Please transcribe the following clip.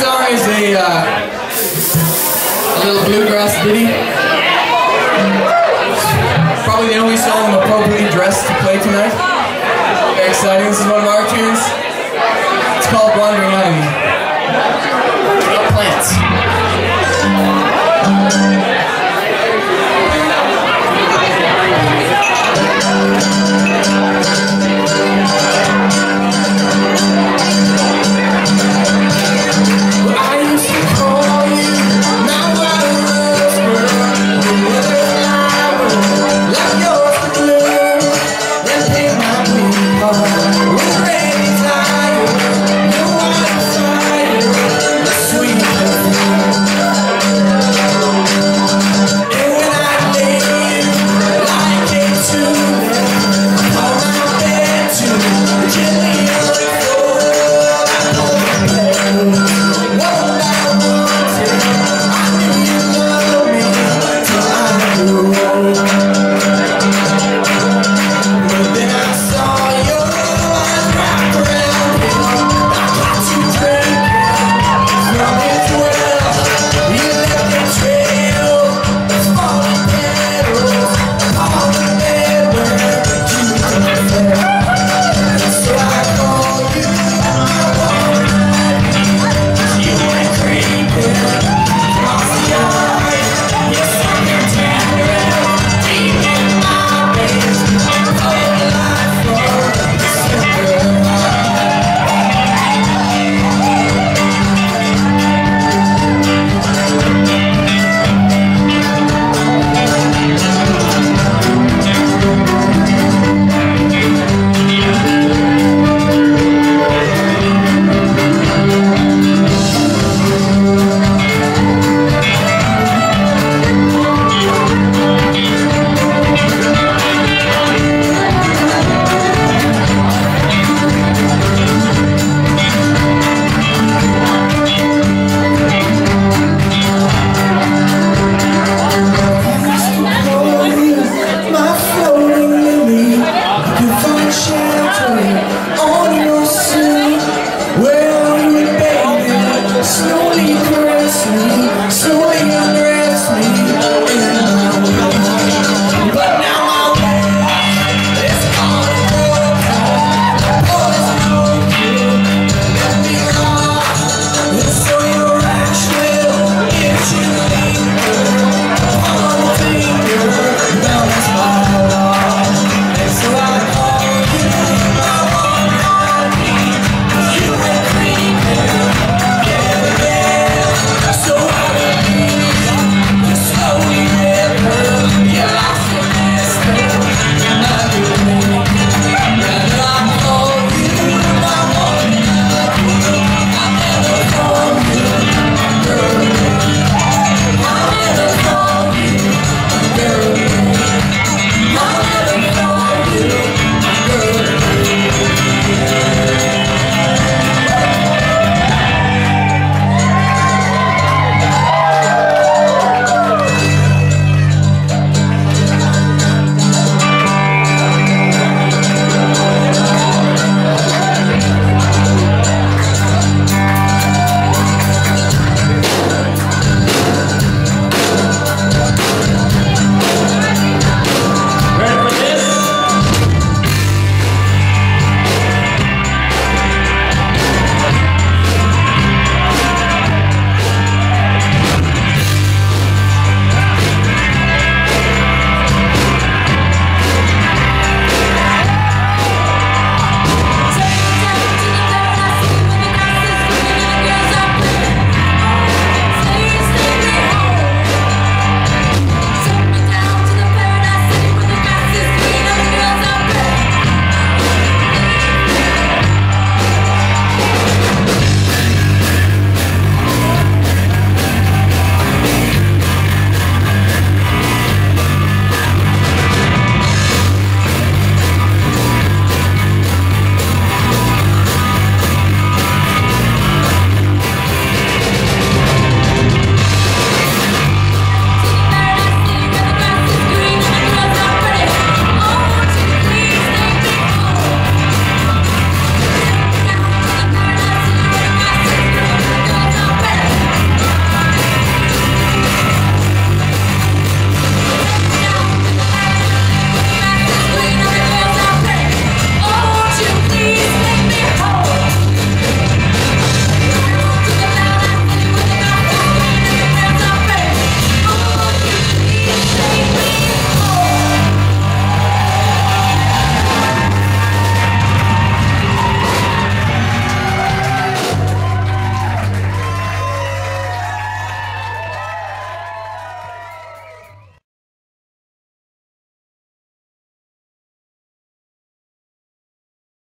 song is a, uh, a little bluegrass ditty. Probably the only song I'm appropriately dressed to play tonight. Very exciting. This is one of our tunes. on your suit. Where are you, baby? Slowly